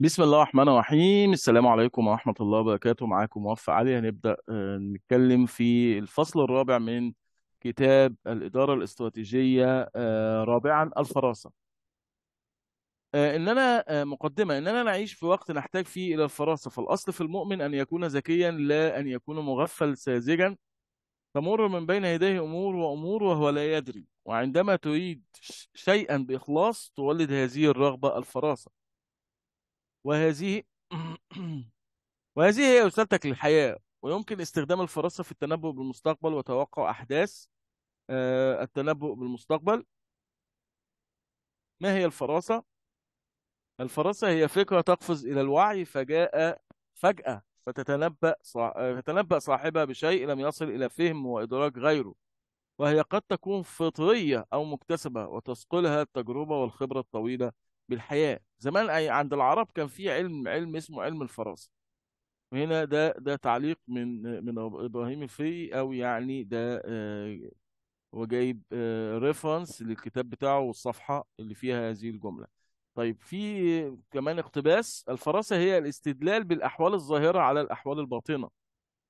بسم الله الرحمن الرحيم. السلام عليكم ورحمة الله وبركاته. معاكم موفق علي هنبدأ آه، نتكلم في الفصل الرابع من كتاب الإدارة الاستراتيجية آه، رابعا الفراسة. آه، إننا آه، مقدمة إننا نعيش في وقت نحتاج فيه إلى الفراسة. فالأصل في المؤمن أن يكون ذكيا لا أن يكون مغفل ساذجا. تمر من بين يديه أمور وأمور وهو لا يدري. وعندما تريد شيئا بإخلاص تولد هذه الرغبة الفراسة. وهذه وهذه هي رسالتك للحياة ويمكن استخدام الفراسة في التنبؤ بالمستقبل وتوقع أحداث آه، التنبؤ بالمستقبل ما هي الفراسة؟ الفراسة هي فكرة تقفز إلى الوعي فجاء فجأة فتتنبأ صا... آه، صاحبها بشيء لم يصل إلى فهم وإدراك غيره وهي قد تكون فطرية أو مكتسبة وتثقلها التجربة والخبرة الطويلة بالحياة. زمان أي- عند العرب كان في علم علم اسمه علم الفراسة وهنا ده ده تعليق من من إبراهيم الفقي أو يعني ده آه، هو جايب ريفرنس للكتاب بتاعه والصفحة اللي فيها هذه الجملة. طيب في كمان اقتباس. الفراسه هي الاستدلال بالأحوال الظاهرة على الأحوال الباطنة.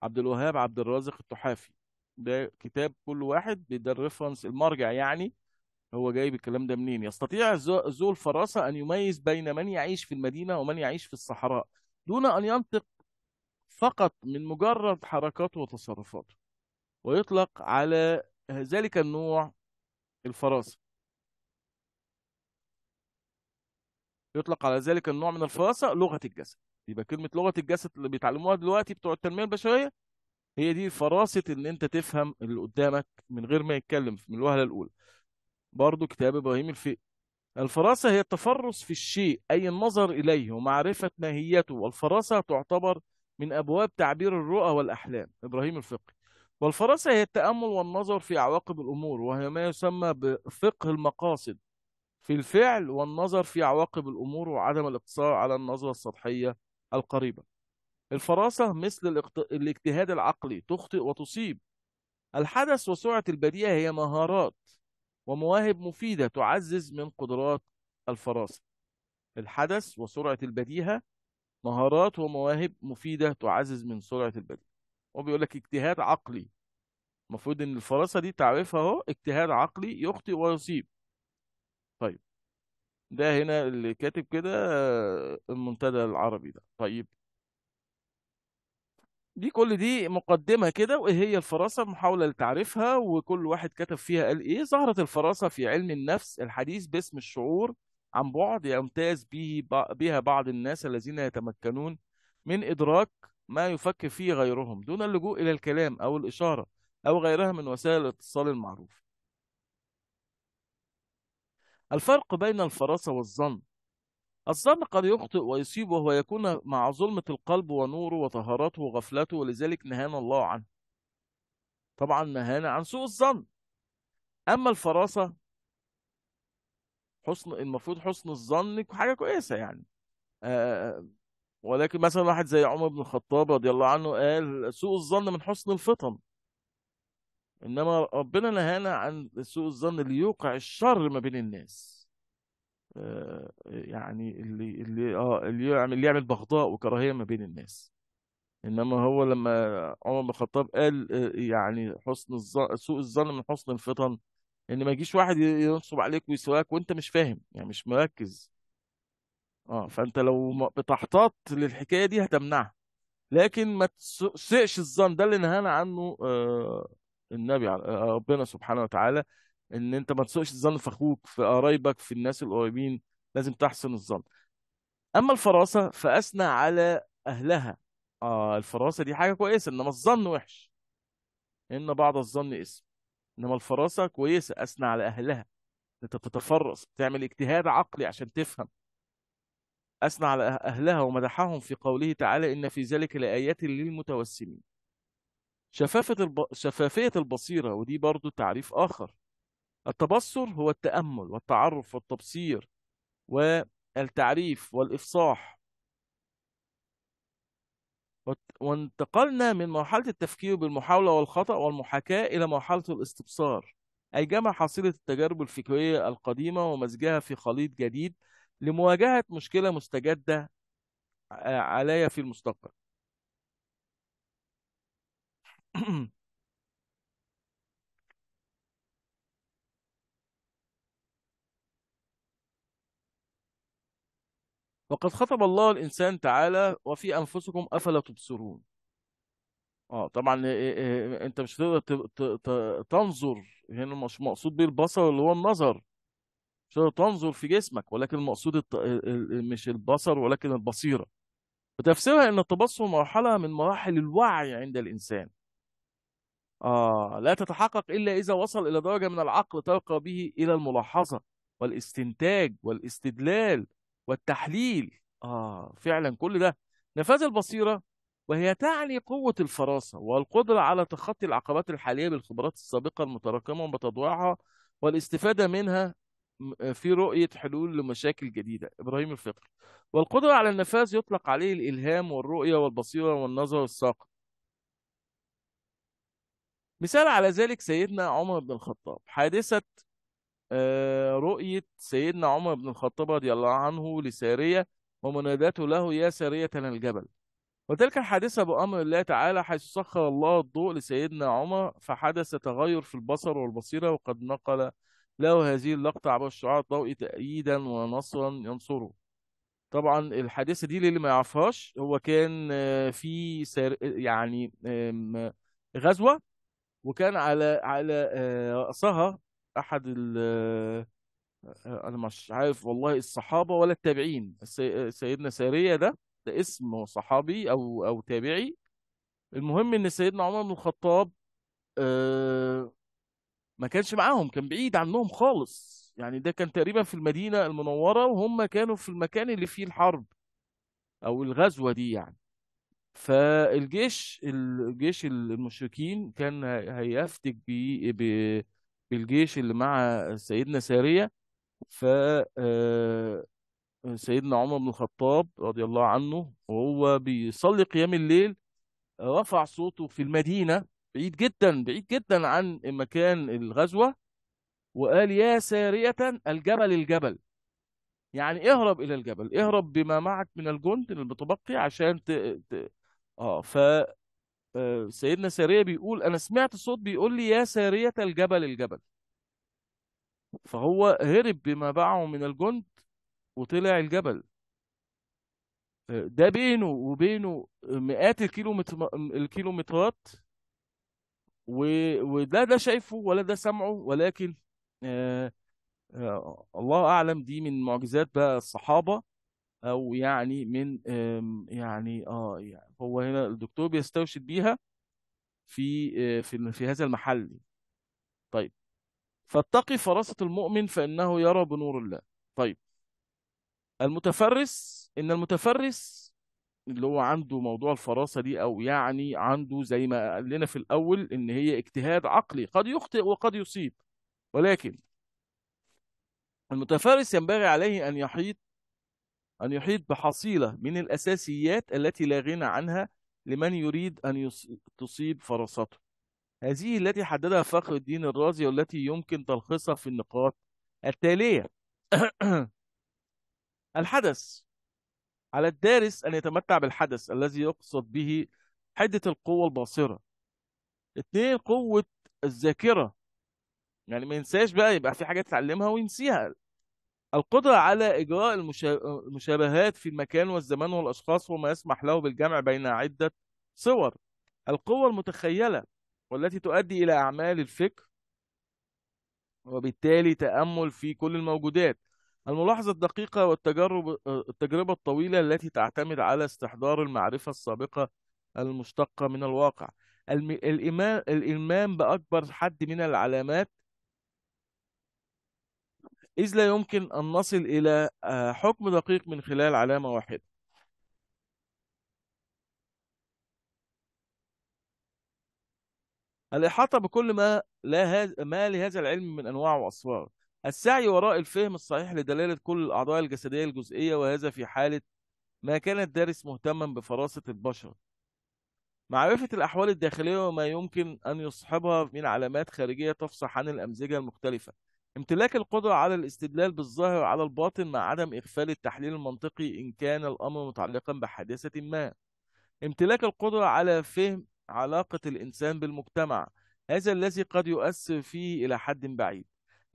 عبد الوهاب عبد الرازق التحافي. ده كتاب كل واحد ده الريفرنس المرجع يعني. هو جايب الكلام ده منين؟ يستطيع ذو الفراسة أن يميز بين من يعيش في المدينة ومن يعيش في الصحراء دون أن ينطق فقط من مجرد حركاته وتصرفاته ويطلق على ذلك النوع الفراسة. يطلق على ذلك النوع من الفراسة لغة الجسد. يبقى كلمة لغة الجسد اللي بيتعلموها دلوقتي بتوع التنمية البشرية هي دي فراسة إن أنت تفهم اللي قدامك من غير ما يتكلم من الوهلة الأولى. برضو كتاب إبراهيم الفقي الفراسة هي التفرس في الشيء أي النظر إليه ومعرفة ماهيته والفراسة تعتبر من أبواب تعبير الرؤى والأحلام إبراهيم الفقي. والفراسة هي التأمل والنظر في عواقب الأمور وهي ما يسمى بفقه المقاصد في الفعل والنظر في عواقب الأمور وعدم الاقتصار على النظرة السطحية القريبة. الفراسة مثل الاجتهاد العقلي تخطئ وتصيب. الحدث وسرعة البديهة هي مهارات ومواهب مفيدة تعزز من قدرات الفراسة الحدث وسرعة البديهة مهارات ومواهب مفيدة تعزز من سرعة البديهة. وبيقول لك اجتهاد عقلي. المفروض إن الفراسة دي تعرفها أهو اجتهاد عقلي يخطئ ويصيب. طيب ده هنا اللي كاتب كده آه، المنتدى العربي ده. طيب دي كل دي مقدمة كده وإيه هي الفراسة محاولة لتعريفها وكل واحد كتب فيها قال إيه. ظهرت الفراسة في علم النفس الحديث باسم الشعور عن بعد يمتاز به بها بعض الناس الذين يتمكنون من إدراك ما يفكر فيه غيرهم دون اللجوء إلى الكلام أو الإشارة أو غيرها من وسائل الاتصال المعروفة الفرق بين الفراسة والظن الظن قد يخطئ ويصيب وهو يكون مع ظلمة القلب ونوره وطهارته وغفلته ولذلك نهانا الله عنه. طبعا نهانا عن سوء الظن. أما الفراسة حسن المفروض حسن الظن حاجة كويسة يعني. آه ولكن مثلا واحد زي عمر بن الخطاب رضي الله عنه قال سوء الظن من حسن الفطن. إنما ربنا نهانا عن سوء الظن اللي يوقع الشر ما بين الناس. آه يعني اللي اللي آه اللي يعمل اللي يعمل بغضاء وكراهية ما بين الناس. إنما هو لما عمر بن الخطاب قال آه، يعني حسن الظن سوء الظن من حسن الفطن إن ما يجيش واحد ينصب عليك ويسواك وأنت مش فاهم يعني مش مركز. آه فأنت لو بتحتاط للحكاية دي هتمنعها. لكن ما تسئش الظن ده اللي نهانا عنه آه النبي آه ربنا سبحانه وتعالى. إن أنت ما تسئش الظن في أخوك في قرايبك في الناس القريبين لازم تحسن الظن. أما الفراسة فأثنى على أهلها. آه الفراسة دي حاجة كويسة إنما الظن وحش. إن بعض الظن اسم إنما الفراسة كويسة أثنى على أهلها. أنت تتفرس تعمل اجتهاد عقلي عشان تفهم. أثنى على أه- أهلها ومدحهم في قوله تعالى إن في ذلك لآيات للمتوسمين. شفافة الب... شفافية البصيرة ودي برضو تعريف آخر. التبصر هو التأمل والتعرف والتبصير والتعريف والإفصاح. وانتقلنا من مرحلة التفكير بالمحاولة والخطأ والمحاكاة إلى مرحلة الاستبصار أي جمع حصيلة التجارب الفكرية القديمة ومزجها في خليط جديد لمواجهة مشكلة مستجدة علي في المستقبل. وقد خطب الله الإنسان تعالى وفي أنفسكم أفلا تبصرون. آه طبعا إيه إيه إيه أنت مش هتقدر تنظر هنا مش مقصود بيه البصر اللي هو النظر. مش هتقدر تنظر في جسمك ولكن المقصود مش البصر ولكن البصيرة. وتفسيرها إن التبصر مرحلة من مراحل الوعي عند الإنسان. آه لا تتحقق إلا إذا وصل إلى درجة من العقل ترقى به إلى الملاحظة والإستنتاج والإستدلال. والتحليل. آه فعلا كل ده. نفاذ البصيرة وهي تعني قوة الفراسة والقدرة على تخطي العقبات الحالية بالخبرات السابقة المتراكمة وبتضويعها والاستفادة منها في رؤية حلول لمشاكل جديدة. إبراهيم الفقر والقدرة على النفاذ يطلق عليه الإلهام والرؤية والبصيرة والنظر الساقط مثال على ذلك سيدنا عمر بن الخطاب حادثة رؤية سيدنا عمر بن الخطاب رضي الله عنه لسارية ومناداته له يا سارية الجبل. وتلك الحادثة بأمر الله تعالى حيث سخر الله الضوء لسيدنا عمر فحدث تغير في البصر والبصيرة وقد نقل له هذه اللقطة عبر الشعاع الضوئي تأييدا ونصرا ينصره. طبعا الحادثة دي للي ما يعرفهاش هو كان آه، في سار... يعني غزوة وكان على على آه، رأسها آه، أنا مش عارف والله الصحابة ولا التابعين. سيدنا سارية ده ده اسم صحابي أو أو تابعي. المهم إن سيدنا عمر بن الخطاب آه، ما كانش معاهم كان بعيد عنهم خالص. يعني ده كان تقريبا في المدينة المنورة وهم كانوا في المكان اللي فيه الحرب أو الغزوة دي يعني. فالجيش الجيش المشركين كان هيفتك ب- بالجيش اللي مع سيدنا سارية ف آه، سيدنا عمر بن الخطاب رضي الله عنه وهو بيصلي قيام الليل رفع صوته في المدينة بعيد جدا بعيد جدا عن مكان الغزوة وقال يا سارية الجبل الجبل. يعني اهرب إلى الجبل اهرب بما معك من الجند المتبقي عشان ت... ت... آه ف سيدنا سارية بيقول أنا سمعت صوت بيقول لي يا سارية الجبل الجبل. فهو هرب بما معه من الجند وطلع الجبل. آه، ده بينه وبينه مئات الكيلومتر الكيلومترات. و... ده شايفه ولا ده سمعه ولكن آه آه الله أعلم دي من معجزات بقى الصحابة. أو يعني من آم، يعني آه يعني هو هنا الدكتور بيستوشد بيها في آه في في هذا المحل. طيب. فاتقي فراسة المؤمن فإنه يرى بنور الله. طيب. المتفرس إن المتفرس اللي هو عنده موضوع الفراسة دي أو يعني عنده زي ما قال لنا في الأول إن هي اجتهاد عقلي قد يخطئ وقد يصيب. ولكن المتفرس ينبغي عليه أن يحيط أن يحيط بحصيلة من الأساسيات التي لا غنى عنها لمن يريد أن تصيب فراسته هذه التي حددها فخر الدين الرازي والتي يمكن تلخيصها في النقاط التالية. الحدث. على الدارس أن يتمتع بالحدث الذي يقصد به حدة القوة الباصرة. اثنين قوة الذاكرة. يعني ما ينساش بقى يبقى في حاجات يتعلمها وينسيها. القدرة على إجراء المشا- المشابهات في المكان والزمان والأشخاص وما يسمح له بالجمع بين عدة صور. القوة المتخيلة والتي تؤدي إلى أعمال الفكر وبالتالي تأمل في كل الموجودات. الملاحظة الدقيقة والتجرب التجربة الطويلة التي تعتمد على استحضار المعرفة السابقة المشتقة من الواقع. الإيمان بأكبر حد من العلامات إذ لا يمكن أن نصل إلى آه، حكم دقيق من خلال علامة واحدة. الإحاطة بكل ما لا هذا ما لهذا العلم من أنواع وأسرار. السعي وراء الفهم الصحيح لدلالة كل الأعضاء الجسدية الجزئية وهذا في حالة ما كان الدارس مهتما بفراسة البشر. معرفة الأحوال الداخلية وما يمكن أن يصحبها من علامات خارجية تفصح عن الأمزجة المختلفة. امتلاك القدرة على الاستدلال بالظاهر على الباطن مع عدم إغفال التحليل المنطقي إن كان الأمر متعلقا بحادثة ما. امتلاك القدرة على فهم علاقة الإنسان بالمجتمع هذا الذي قد يؤثر فيه إلى حد بعيد.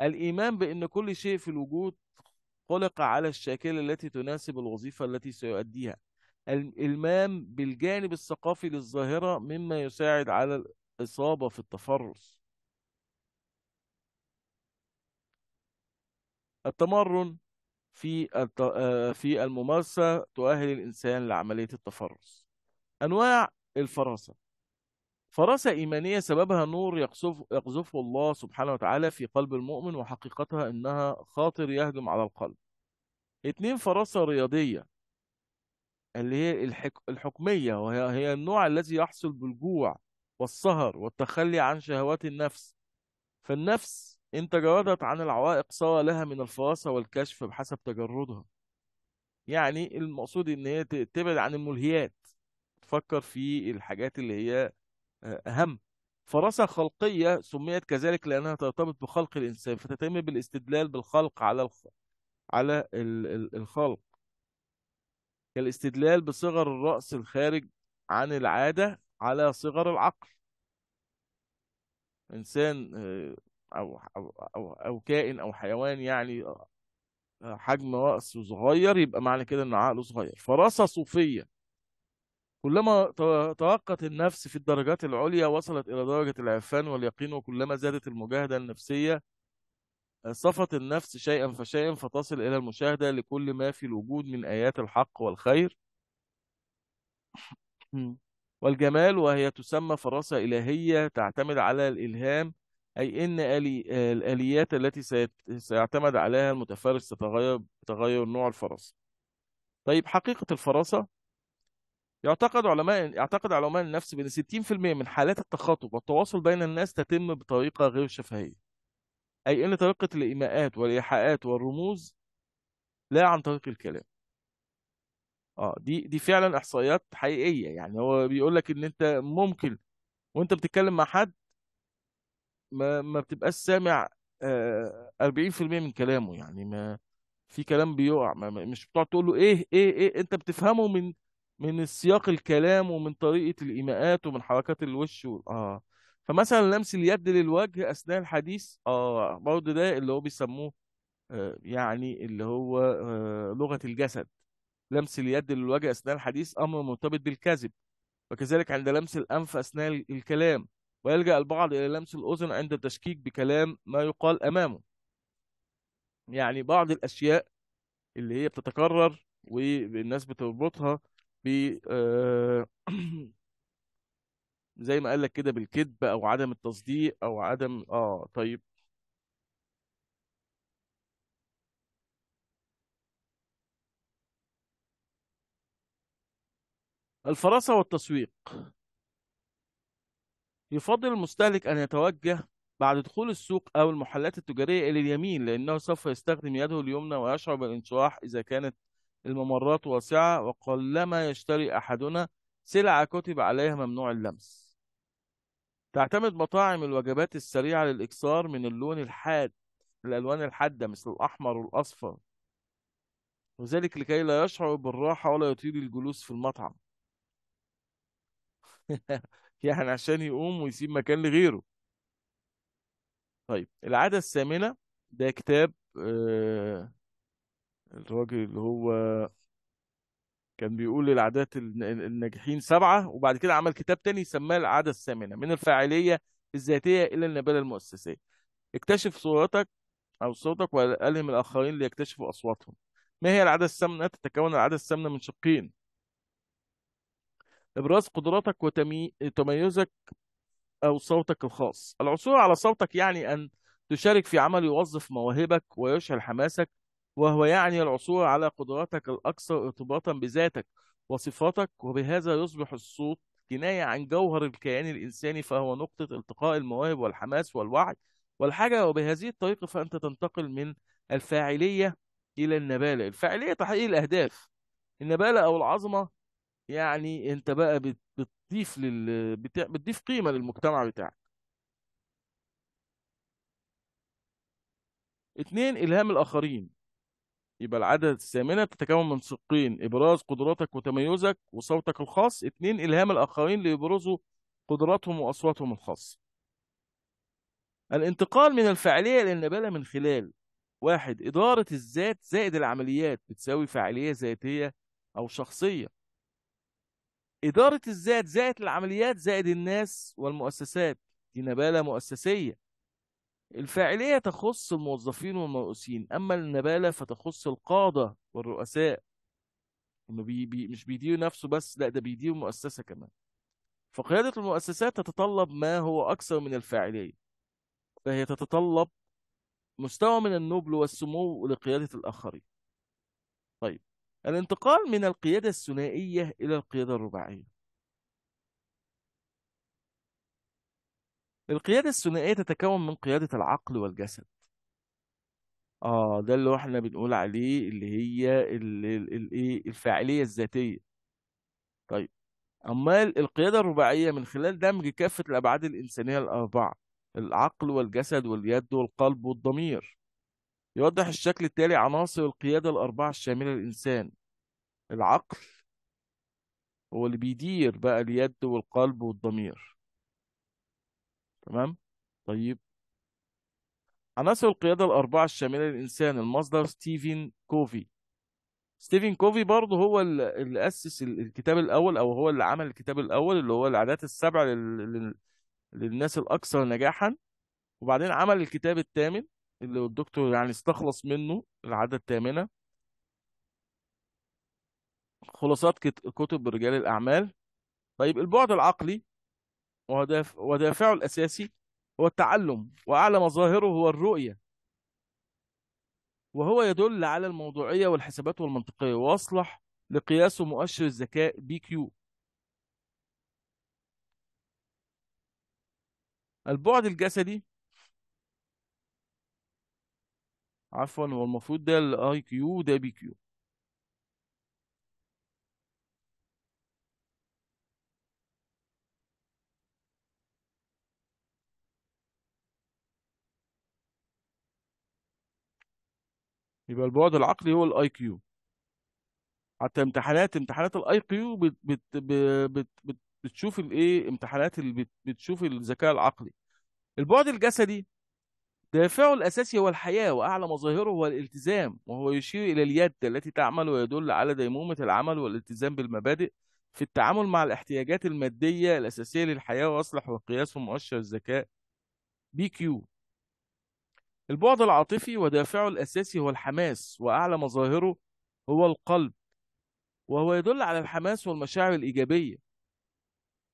الإيمان بأن كل شيء في الوجود خلق على الشاكلة التي تناسب الوظيفة التي سيؤديها. الإلمام بالجانب الثقافي للظاهرة مما يساعد على الإصابة في التفرس. التمرن في في الممارسة تؤهل الإنسان لعملية التفرس. أنواع الفراسة. فراسة إيمانية سببها نور يقذف يقذفه الله سبحانه وتعالى في قلب المؤمن وحقيقتها إنها خاطر يهجم على القلب. اتنين فراسة رياضية اللي هي الحك... الحكمية وهي هي النوع الذي يحصل بالجوع والسهر والتخلي عن شهوات النفس. فالنفس إن تجردت عن العوائق صار لها من الفراسة والكشف بحسب تجردها. يعني المقصود إن هي تبعد عن الملهيات تفكر في الحاجات اللي هي أهم. فراسة خلقية سميت كذلك لأنها ترتبط بخلق الإنسان فتتم بالاستدلال بالخلق على. على الخلق. كالاستدلال بصغر الرأس الخارج عن العادة على صغر العقل. إنسان آه، أو أو أو, أو كائن أو حيوان يعني آه، حجم رأسه صغير يبقى معنى كده إن عقله صغير. فراسة صوفية كلما ترقت النفس في الدرجات العليا وصلت إلى درجة العرفان واليقين وكلما زادت المجاهدة النفسية صفت النفس شيئا فشيئا فتصل إلى المشاهدة لكل ما في الوجود من آيات الحق والخير. والجمال وهي تسمى فراسة إلهية تعتمد على الإلهام أي إن آلي الآليات التي سيعتمد عليها المتفرس تتغير بتغير نوع الفراسة طيب حقيقة الفراسة يعتقد علماء يعتقد علماء النفس بأن 60% من حالات التخاطب والتواصل بين الناس تتم بطريقة غير شفهية. أي أن طريقة الإيماءات والإيحاءات والرموز لا عن طريق الكلام. آه دي دي فعلا إحصائيات حقيقية. يعني هو بيقول لك إن أنت ممكن وأنت بتتكلم مع حد ما ما بتبقاش سامع 40% من كلامه يعني ما في كلام بيقع ما مش بتقعد تقول له إيه إيه إيه أنت بتفهمه من من السياق الكلام ومن طريقة الإيماءات ومن حركات الوش و... آه. فمثلا لمس اليد للوجه أثناء الحديث آه برضه ده اللي هو بيسموه آه يعني اللي هو آه لغة الجسد. لمس اليد للوجه أثناء الحديث أمر مرتبط بالكذب وكذلك عند لمس الأنف أثناء الكلام. ويلجأ البعض إلى لمس الأذن عند التشكيك بكلام ما يقال أمامه. يعني بعض الأشياء اللي هي بتتكرر والناس بتربطها ب آه، زي ما قال لك كده بالكذب أو عدم التصديق أو عدم آه طيب. الفراسة والتسويق. يفضل المستهلك أن يتوجه بعد دخول السوق أو المحلات التجارية إلى اليمين لأنه سوف يستخدم يده اليمنى ويشعر بالانشراح إذا كانت الممرات واسعة وقلما يشتري أحدنا سلعة كتب عليها ممنوع اللمس. تعتمد مطاعم الوجبات السريعة للإكثار من اللون الحاد الألوان الحادة مثل الأحمر والأصفر. وذلك لكي لا يشعر بالراحة ولا يطيل الجلوس في المطعم. يعني عشان يقوم ويسيب مكان لغيره. طيب العادة الثامنة ده كتاب آه الراجل اللي هو كان بيقول للعادات الناجحين سبعة وبعد كده عمل كتاب تاني سماه العادة الثامنة من الفاعلية الذاتية إلى النبالة المؤسسية. اكتشف صورتك أو صوتك وألهم الآخرين ليكتشفوا أصواتهم. ما هي العادة الثامنة؟ تتكون العادة الثامنة من شقين. إبراز قدراتك وتميزك أو صوتك الخاص. العثور على صوتك يعني أن تشارك في عمل يوظف مواهبك ويشعل حماسك وهو يعني العثور على قدراتك الأكثر ارتباطا بذاتك وصفاتك وبهذا يصبح الصوت كناية عن جوهر الكيان الإنساني فهو نقطة التقاء المواهب والحماس والوعي والحاجة. وبهذه الطريقة فأنت تنتقل من الفاعلية إلى النبالة. الفاعلية تحقيق الأهداف. النبالة أو العظمة يعني أنت بقى بتضيف لل... بتضيف قيمة للمجتمع بتاعك. اتنين إلهام الآخرين. يبقى العادة الثامنة بتتكون من شقين إبراز قدراتك وتميزك وصوتك الخاص. اتنين إلهام الآخرين ليبرزوا قدراتهم وأصواتهم الخاصة الانتقال من الفاعلية إلى النبالة من خلال واحد إدارة الذات زائد العمليات بتساوي فاعلية ذاتية أو شخصية. إدارة الذات زائد العمليات زائد الناس والمؤسسات. دي نبالة مؤسسية. الفاعلية تخص الموظفين والمرؤوسين أما النبالة فتخص القادة والرؤساء. إنه بي بي مش بيدير نفسه بس لا ده بيدير مؤسسة كمان. فقيادة المؤسسات تتطلب ما هو أكثر من الفاعلية. فهي تتطلب مستوى من النبل والسمو لقيادة الآخرين. طيب. الانتقال من القيادة الثنائية إلى القيادة الرباعية. القيادة الثنائية تتكون من قيادة العقل والجسد. آه ده اللي إحنا بنقول عليه اللي هي الايه الفاعلية الذاتية. طيب اما القيادة الرباعية من خلال دمج كافة الأبعاد الإنسانية الأربعة العقل والجسد واليد والقلب والضمير يوضح الشكل التالي عناصر القيادة الأربعة الشاملة للإنسان. العقل هو اللي بيدير بقى اليد والقلب والضمير. تمام؟ طيب. عناصر القيادة الأربعة الشاملة للإنسان المصدر ستيفن كوفي. ستيفن كوفي برضه هو اللي أسس الكتاب الأول أو هو اللي عمل الكتاب الأول اللي هو العادات السبع لل... للناس الأكثر نجاحا. وبعدين عمل الكتاب الثامن. اللي الدكتور يعني استخلص منه العادة الثامنة خلاصات كتب رجال الأعمال. طيب البعد العقلي ودافعه الأساسي هو التعلم وأعلى مظاهره هو الرؤية. وهو يدل على الموضوعية والحسابات والمنطقية. وأصلح لقياسه مؤشر الذكاء بي كيو. البعد الجسدي عفوا هو المفروض ده ال IQ ده PQ يبقى البعد العقلي هو ال IQ حتى امتحانات امتحانات ال IQ بت بت بت بت بتشوف الايه امتحانات اللي بت بتشوف الذكاء العقلي. البعد الجسدي دافعه الأساسي هو الحياة وأعلى مظاهره هو الالتزام وهو يشير إلى اليد التي تعمل ويدل على ديمومة العمل والالتزام بالمبادئ في التعامل مع الاحتياجات المادية الأساسية للحياة وأصلح وقياس مؤشر الذكاء. PQ. البعد العاطفي ودافعه الأساسي هو الحماس وأعلى مظاهره هو القلب وهو يدل على الحماس والمشاعر الإيجابية.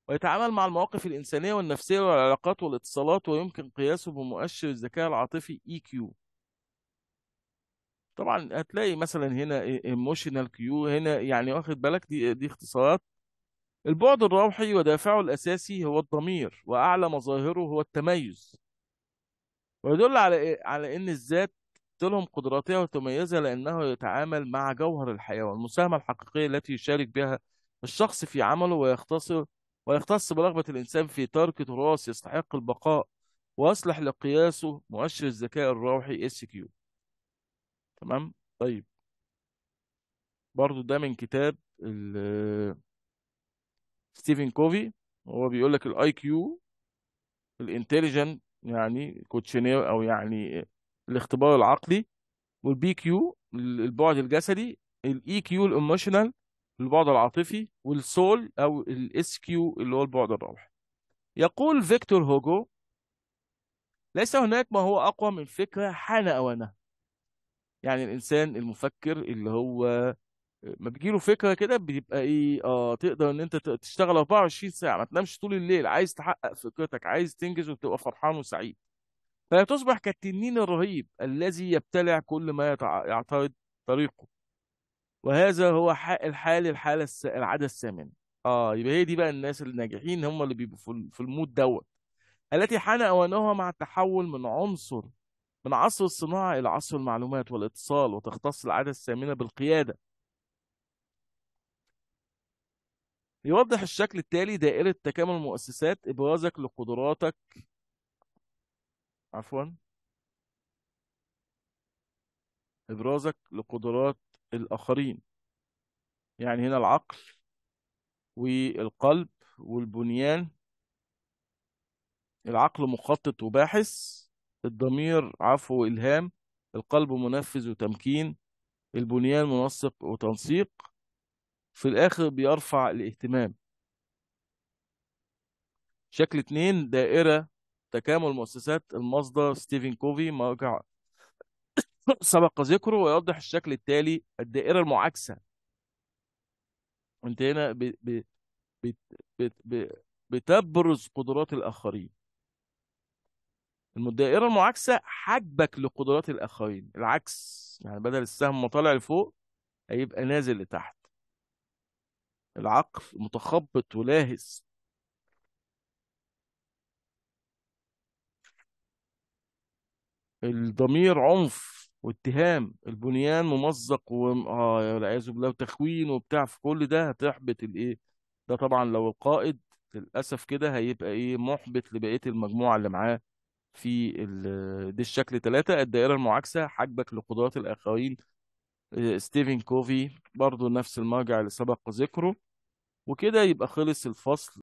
ويتعامل مع المواقف الإنسانية والنفسية والعلاقات والاتصالات ويمكن قياسه بمؤشر الذكاء العاطفي EQ طبعا هتلاقي مثلا هنا emotional Q هنا يعني واخد بالك؟ دي دي اختصارات. البعد الروحي ودافعه الأساسي هو الضمير وأعلى مظاهره هو التميز. ويدل على؟ على إن الذات لهم قدراتها وتميزها لأنه يتعامل مع جوهر الحياة والمساهمة الحقيقية التي يشارك بها الشخص في عمله ويختصر ويختص برغبه الإنسان في ترك تراث يستحق البقاء ويصلح لقياسه مؤشر الذكاء الروحي SQ. تمام؟ طيب. برضو ده من كتاب ستيفن كوفي هو بيقول لك ال IQ ال intelligent يعني quotient أو يعني الاختبار العقلي وال PQ البعد الجسدي ال EQ ال emotional البعد العاطفي وال soul أو ال SQ اللي هو البعد الروحي. يقول فيكتور هوجو ليس هناك ما هو أقوى من فكرة حان أوانها. يعني الإنسان المفكر اللي هو ما بيجيله فكرة كده بيبقى إيه آه تقدر إن أنت تشتغل 24 ساعة ما تنامش طول الليل عايز تحقق فكرتك عايز تنجز وتبقى فرحان وسعيد. فهي تصبح كالتنين الرهيب الذي يبتلع كل ما يعترض طريقه. وهذا هو الحال الحالة الس... العادة الثامنة. آه يبقى هي دي بقى الناس الناجحين هم اللي بيبقوا في المود دوت. التي حان أوانها مع التحول من عنصر من عصر الصناعة إلى عصر المعلومات والاتصال وتختص العادة الثامنة بالقيادة. يوضح الشكل التالي دائرة تكامل المؤسسات إبرازك لقدراتك. عفوا. إبرازك لقدرات الآخرين. يعني هنا العقل والقلب والبنيان. العقل مخطط وباحث الضمير عفو وإلهام القلب منفذ وتمكين البنيان منسق وتنسيق. في الآخر بيرفع الاهتمام. شكل اتنين دائرة تكامل مؤسسات المصدر ستيفن كوفي مرجع سبق ذكره ويوضح الشكل التالي الدائرة المعاكسة. انت هنا ب... ب... ب... بتبرز قدرات الآخرين. الدائرة المعاكسة حجبك لقدرات الآخرين. العكس يعني بدل السهم ما طالع لفوق هيبقى نازل لتحت. العقل متخبط ولاهس. الضمير عنف. واتهام البنيان ممزق و آه والعياذ بالله وتخوين وبتاع في كل ده هتحبط الإيه؟ ده طبعا لو القائد للأسف كده هيبقى إيه؟ محبط لبقية المجموعة اللي معاه في. دي الشكل ثلاثة الدائرة المعاكسة حجبك لقدرات الآخرين آه، ستيفن كوفي برضو نفس المرجع اللي سبق ذكره. وكده يبقى خلص الفصل.